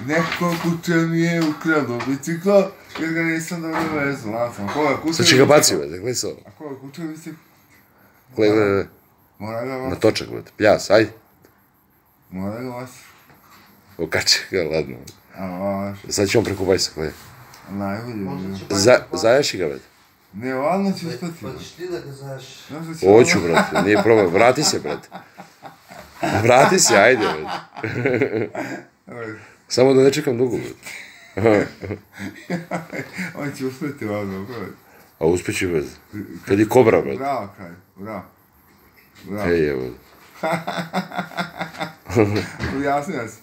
Neko kuće mi je ukrado biciklo, jer ga nisam dobro vezao, lacom. Koga kuće Sad će ga bacio, brate, gledaj se ovo. A koga kuće biciklo? Gledaj, gledaj, gledaj. Mora ga Na vas. točak, brate. Pljas, ajde. Mora ga vas. Okače ga, ladno. A vaš. Sad će on preko bajsa, gledaj. Najbolje. Za, zajaši ga, brate. Ne, ladno će uspeti. Hoćeš ti da ga će Hoću, brate, nije problem. Vrati se, brate. Vrati se, ajde, brate. Samo da ne čekam dugo. On će uspeti ladno, brate. A uspeći, brate. Kad je kobra, brate. Bravo, Kaj, bravo. Bravo. Ej, evo. Ujasnio se.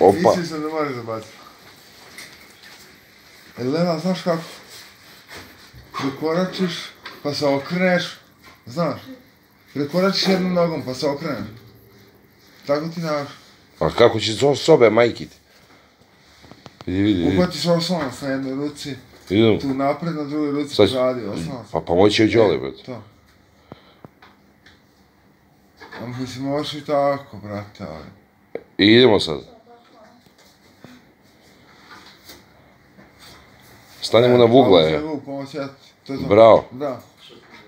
Opa. Mislio sam da može zabaciti. E, Leva, znaš kako? Prekoračiš, pa se okreneš, znaš? Prekoračiš jednom nogom, pa se okreneš. Tako ti naš. A kako će to sobe, majki? Vidi, vidi, vidi. Uhvatiš oslonac na jednoj ruci, Idem. tu napred na drugoj ruci Sad pozadi oslonac. Pa pomoći je Đole, brate. To. A mislim, možeš i tako, brate, ali... I idemo sad. Stanemo na vugle, Pomoć je. na vuk, pomoć ja, to je to. Bravo. Da.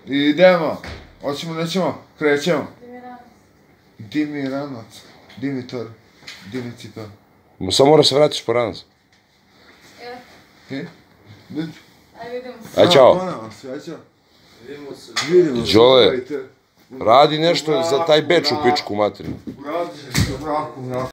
I idemo. Hoćemo, nećemo, krećemo. Dimi ranac. Dimitor. Dimicitor. Samo mora se vratiš po ranas. E? Vidi. Ajde, vidimo se. Aj, čao. Vidimo se. Vidimo se. Đole. Radi nešto za taj beč u pičku materinu. Uradi se, braku, braku.